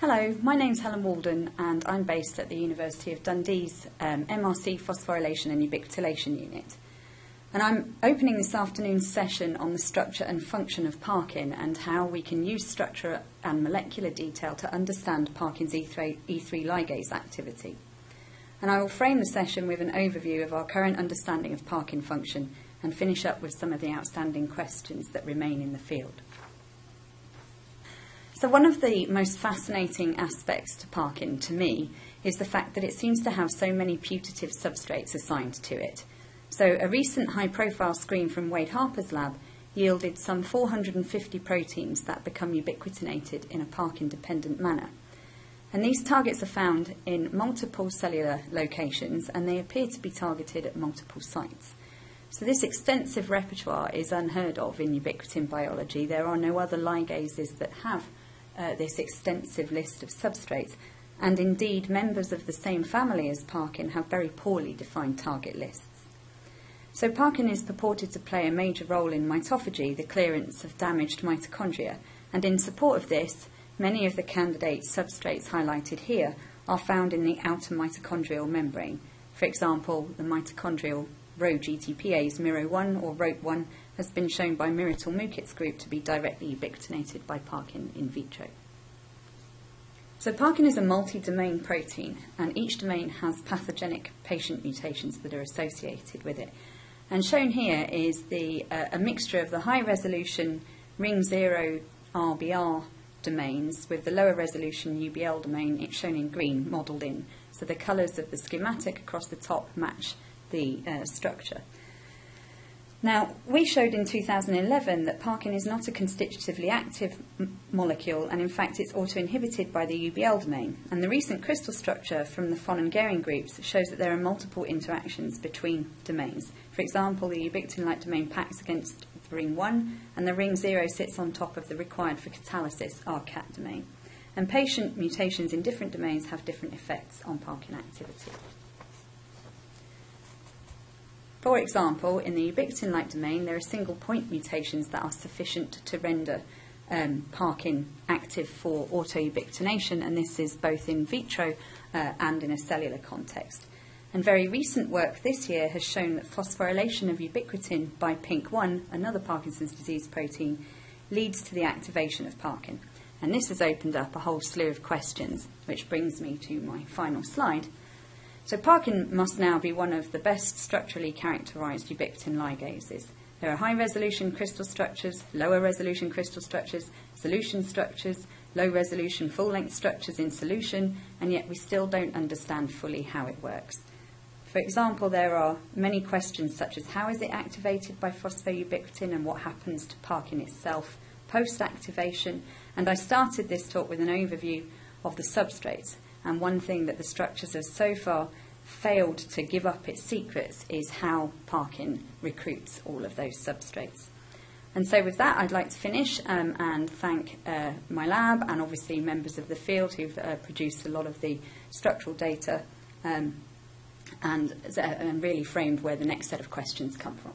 Hello, my name's Helen Walden and I'm based at the University of Dundee's um, MRC phosphorylation and ubiquitination unit. And I'm opening this afternoon's session on the structure and function of Parkin and how we can use structure and molecular detail to understand Parkin's E3, E3 ligase activity. And I will frame the session with an overview of our current understanding of Parkin function and finish up with some of the outstanding questions that remain in the field. So, one of the most fascinating aspects to Parkin to me is the fact that it seems to have so many putative substrates assigned to it. So, a recent high profile screen from Wade Harper's lab yielded some 450 proteins that become ubiquitinated in a Parkin dependent manner. And these targets are found in multiple cellular locations and they appear to be targeted at multiple sites. So, this extensive repertoire is unheard of in ubiquitin biology. There are no other ligases that have uh, this extensive list of substrates, and indeed, members of the same family as Parkin have very poorly defined target lists. So, Parkin is purported to play a major role in mitophagy, the clearance of damaged mitochondria, and in support of this, many of the candidate substrates highlighted here are found in the outer mitochondrial membrane. For example, the mitochondrial Rho GTPase MIRO1 or RHOT1 has been shown by Miratul Muqit's group to be directly ubiquitinated by Parkin in vitro. So Parkin is a multi-domain protein, and each domain has pathogenic patient mutations that are associated with it. And shown here is the, uh, a mixture of the high-resolution ring 0 RBR domains with the lower resolution UBL domain it's shown in green, modelled in. So the colours of the schematic across the top match the uh, structure. Now, we showed in 2011 that Parkin is not a constitutively active m- molecule, and in fact, it's auto-inhibited by the UBL domain. And the recent crystal structure from the Fon and Gehring groups shows that there are multiple interactions between domains. For example, the ubiquitin-like domain packs against ring 1, and the ring 0 sits on top of the required for catalysis RCAT domain. And patient mutations in different domains have different effects on Parkin activity. For example, in the ubiquitin-like domain, there are single point mutations that are sufficient to render um, Parkin active for autoubiquitination, and this is both in vitro uh, and in a cellular context. And very recent work this year has shown that phosphorylation of ubiquitin by PINK1, another Parkinson's disease protein, leads to the activation of Parkin. And this has opened up a whole slew of questions, which brings me to my final slide. So Parkin must now be one of the best structurally characterized ubiquitin ligases. There are high resolution crystal structures, lower resolution crystal structures, solution structures, low resolution full length structures in solution, and yet we still don't understand fully how it works. For example, there are many questions such as how is it activated by phosphoubiquitin and what happens to Parkin itself post activation. And I started this talk with an overview of the substrates. And one thing that the structures have so far failed to give up its secrets is how Parkin recruits all of those substrates. And so, with that, I'd like to finish um, and thank uh, my lab and obviously members of the field who've uh, produced a lot of the structural data um, and, uh, and really framed where the next set of questions come from.